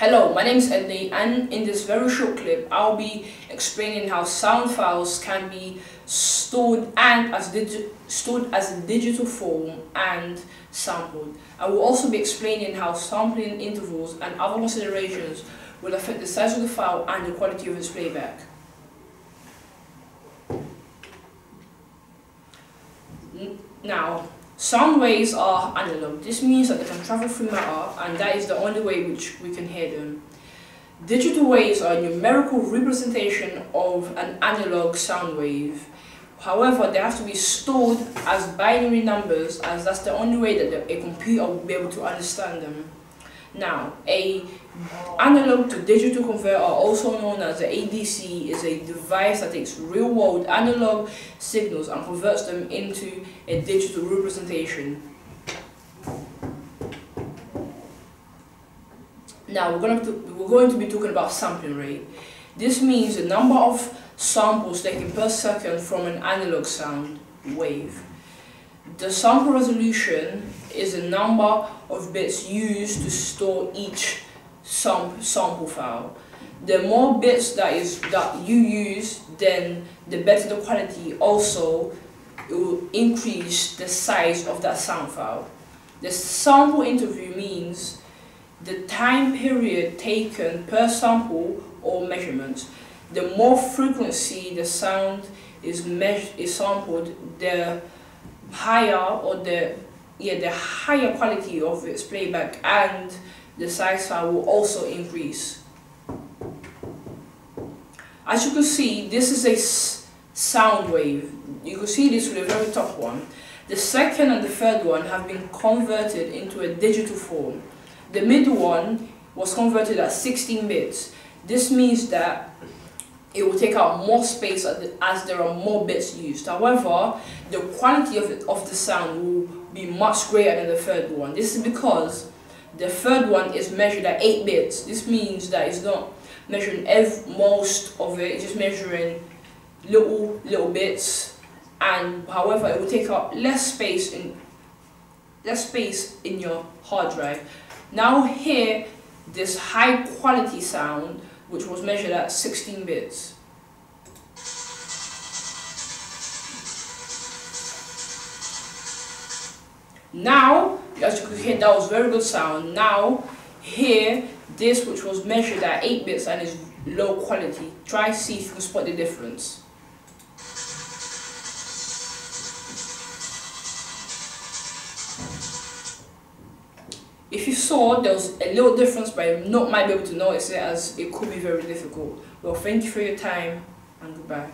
Hello, my name is Edney and in this very short clip I'll be explaining how sound files can be stored and as stored as a digital form and sampled. I will also be explaining how sampling intervals and other considerations will affect the size of the file and the quality of its playback. Now, Sound waves are analog. This means that they can travel through matter and that is the only way which we can hear them. Digital waves are a numerical representation of an analog sound wave. However, they have to be stored as binary numbers as that's the only way that a computer will be able to understand them. Now, a analog to digital converter, also known as the ADC, is a device that takes real-world analog signals and converts them into a digital representation. Now, we're going to, we're going to be talking about sampling rate. This means the number of samples taken per second from an analog sound wave. The sample resolution is the number of bits used to store each sam sample file. The more bits that is that you use, then the better the quality. Also, it will increase the size of that sound file. The sample interval means the time period taken per sample or measurement. The more frequency the sound is measured is sampled, the higher or the yeah the higher quality of its playback and the size file will also increase. As you can see, this is a sound wave. You can see this with the very top one. The second and the third one have been converted into a digital form. The middle one was converted at 16 bits. This means that it will take out more space as there are more bits used. However, the quality of, it, of the sound will be much greater than the third one. This is because the third one is measured at 8 bits. This means that it's not measuring every, most of it, it's just measuring little, little bits. And however, it will take up less space in less space in your hard drive. Now here, this high quality sound which was measured at 16 bits. Now, as you can hear, that was very good sound. Now, here, this which was measured at 8 bits and is low quality. Try see if you can spot the difference. If you saw there was a little difference, but you not might be able to notice it as it could be very difficult. Well, thank you for your time and goodbye.